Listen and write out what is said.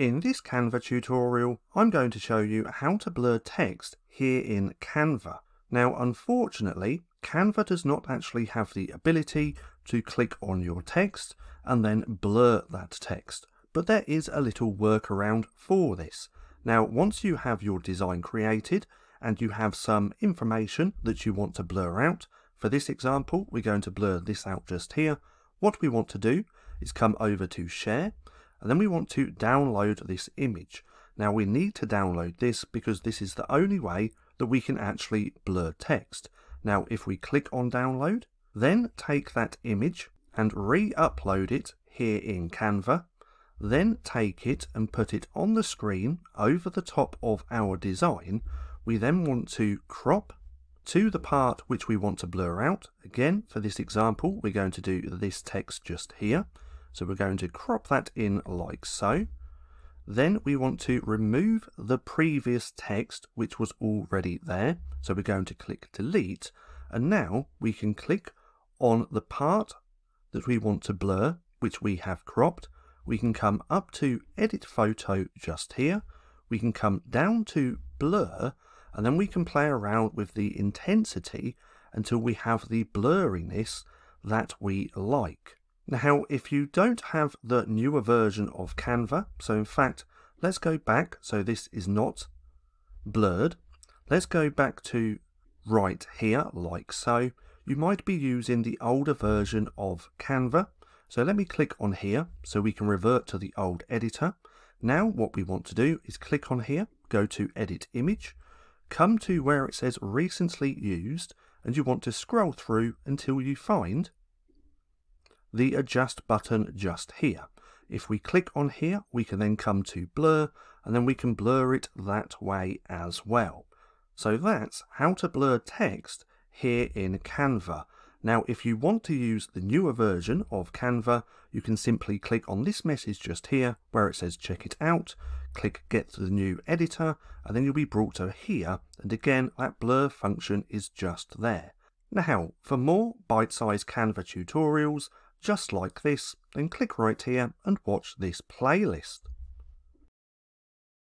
In this Canva tutorial, I'm going to show you how to blur text here in Canva. Now, unfortunately, Canva does not actually have the ability to click on your text and then blur that text, but there is a little workaround for this. Now, once you have your design created and you have some information that you want to blur out, for this example, we're going to blur this out just here. What we want to do is come over to Share, and then we want to download this image. Now we need to download this because this is the only way that we can actually blur text. Now if we click on download, then take that image and re-upload it here in Canva, then take it and put it on the screen over the top of our design. We then want to crop to the part which we want to blur out. Again, for this example, we're going to do this text just here. So we're going to crop that in like so. Then we want to remove the previous text which was already there. So we're going to click delete and now we can click on the part that we want to blur which we have cropped. We can come up to edit photo just here. We can come down to blur and then we can play around with the intensity until we have the blurriness that we like. Now, if you don't have the newer version of Canva, so in fact, let's go back, so this is not blurred. Let's go back to right here, like so. You might be using the older version of Canva. So let me click on here, so we can revert to the old editor. Now what we want to do is click on here, go to Edit Image, come to where it says Recently Used, and you want to scroll through until you find the adjust button just here. If we click on here, we can then come to blur, and then we can blur it that way as well. So that's how to blur text here in Canva. Now, if you want to use the newer version of Canva, you can simply click on this message just here where it says check it out, click get to the new editor, and then you'll be brought to here. And again, that blur function is just there. Now, for more bite-sized Canva tutorials, just like this, then click right here and watch this playlist.